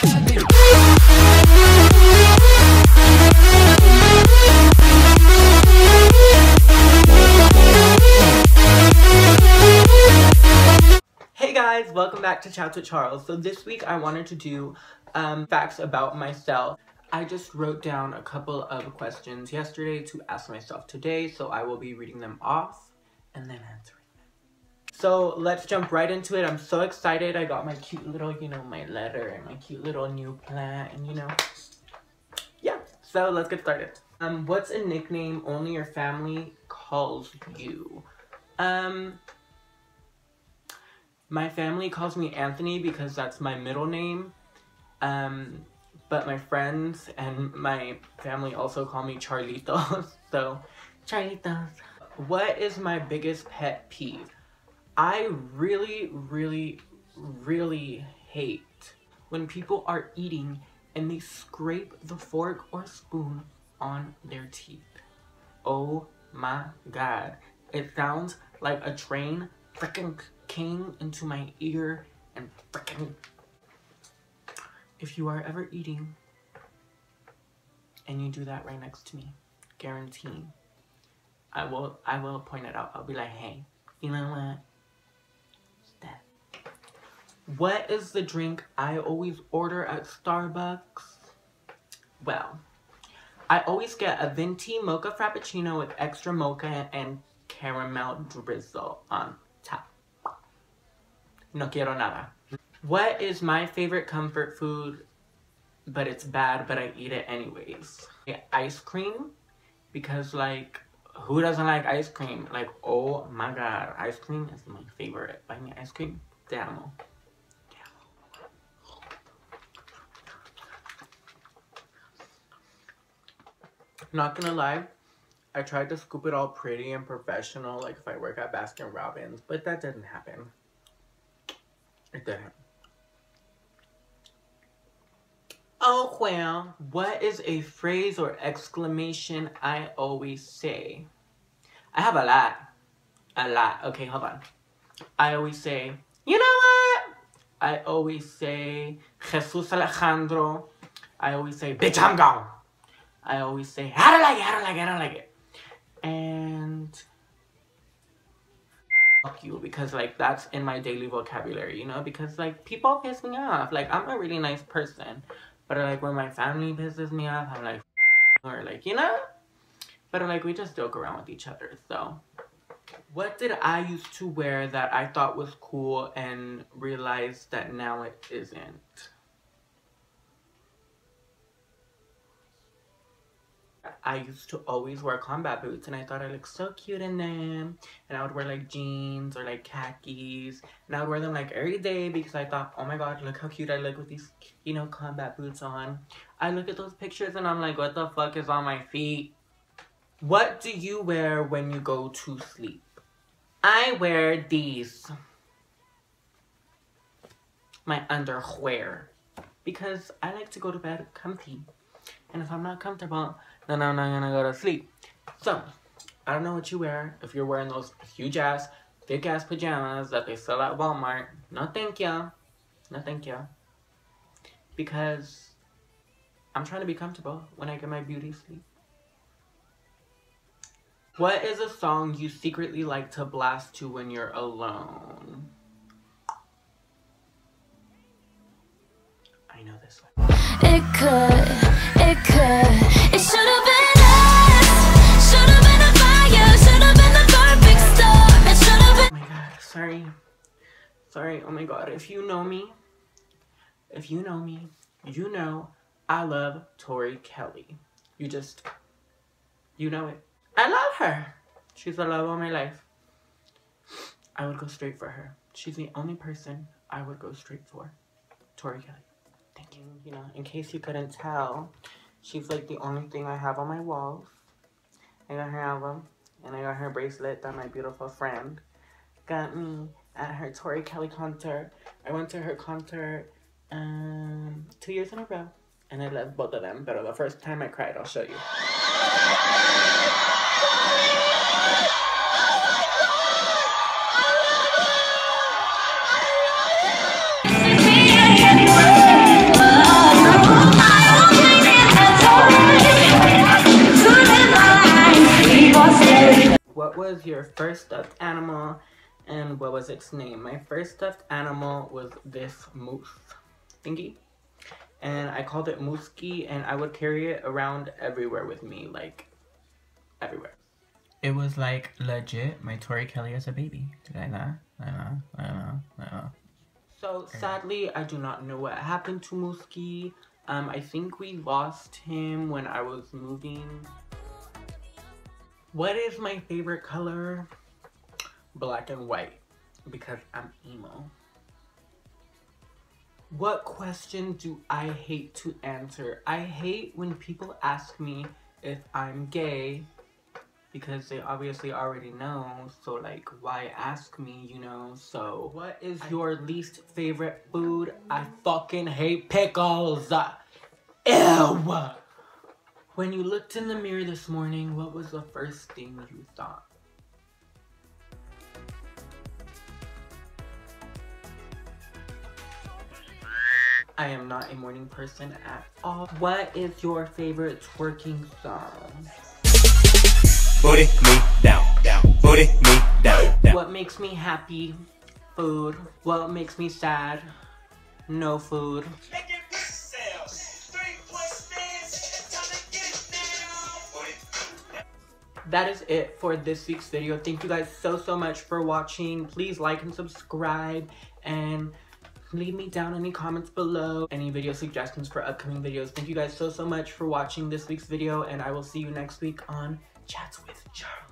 Hey guys, welcome back to Chats with Charles. So this week I wanted to do um, facts about myself. I just wrote down a couple of questions yesterday to ask myself today, so I will be reading them off and then answering. So let's jump right into it. I'm so excited. I got my cute little, you know, my letter and my cute little new plant and you know, yeah. So let's get started. Um, what's a nickname only your family calls you? Um, my family calls me Anthony because that's my middle name. Um, but my friends and my family also call me Charlitos. So, Charlitos. What is my biggest pet peeve? I really, really, really hate when people are eating and they scrape the fork or spoon on their teeth. Oh my god. It sounds like a train freaking came into my ear and freaking. If you are ever eating and you do that right next to me, guarantee, I will I will point it out. I'll be like, hey, you know what? What is the drink I always order at Starbucks? Well, I always get a venti mocha frappuccino with extra mocha and caramel drizzle on top. No quiero nada. What is my favorite comfort food, but it's bad, but I eat it anyways? Ice cream, because like, who doesn't like ice cream? Like, oh my god, ice cream is my favorite. Buy me ice cream, te amo. Not gonna lie, I tried to scoop it all pretty and professional, like if I work at Baskin Robbins, but that didn't happen. It didn't. Oh well, what is a phrase or exclamation I always say? I have a lot. A lot. Okay, hold on. I always say, you know what? I always say, Jesus Alejandro. I always say, bitch, I'm gone. I always say, I don't like it, I don't like it, I don't like it. And fuck you because like that's in my daily vocabulary, you know, because like people piss me off. Like I'm a really nice person. But like when my family pisses me off, I'm like or like, you know? But like we just joke around with each other, so what did I used to wear that I thought was cool and realized that now it isn't? I used to always wear combat boots and I thought I looked so cute in them. And I would wear like jeans or like khakis. And I would wear them like every day because I thought, oh my god, look how cute I look with these, you know, combat boots on. I look at those pictures and I'm like, what the fuck is on my feet? What do you wear when you go to sleep? I wear these. My underwear. Because I like to go to bed comfy. And if I'm not comfortable, then I'm not gonna go to sleep. So, I don't know what you wear. If you're wearing those huge ass, thick ass pajamas that they sell at Walmart, no thank you. No thank you. Because I'm trying to be comfortable when I get my beauty sleep. What is a song you secretly like to blast to when you're alone? I know this one. It could, it could, it should have been us. Should have been a fire, should have been the perfect. Oh my god, sorry. Sorry, oh my god. If you know me, if you know me, you know I love Tori Kelly. You just, you know it. I love her. She's the love of my life. I would go straight for her. She's the only person I would go straight for. Tori Kelly. Thank you. You know, in case you couldn't tell, she's like the only thing I have on my walls. I got her album, and I got her bracelet that my beautiful friend got me at her Tori Kelly concert. I went to her concert um, two years in a row, and I love both of them. But the first time I cried, I'll show you. Was your first stuffed animal and what was its name? My first stuffed animal was this moose thingy. And I called it Mooski and I would carry it around everywhere with me, like everywhere. It was like legit my Tori Kelly as a baby. Did I not? I know, I know, I know. So sadly, I do not know what happened to Mooski. Um, I think we lost him when I was moving. What is my favorite color? Black and white. Because I'm emo. What question do I hate to answer? I hate when people ask me if I'm gay because they obviously already know. So like, why ask me, you know? So what is your least favorite food? I fucking hate pickles. Ew. When you looked in the mirror this morning, what was the first thing you thought? I am not a morning person at all. What is your favorite twerking song? Booty me down, down. Booty me down, down. What makes me happy? Food. What makes me sad? No food. That is it for this week's video. Thank you guys so, so much for watching. Please like and subscribe and leave me down any comments below any video suggestions for upcoming videos thank you guys so so much for watching this week's video and i will see you next week on chats with charles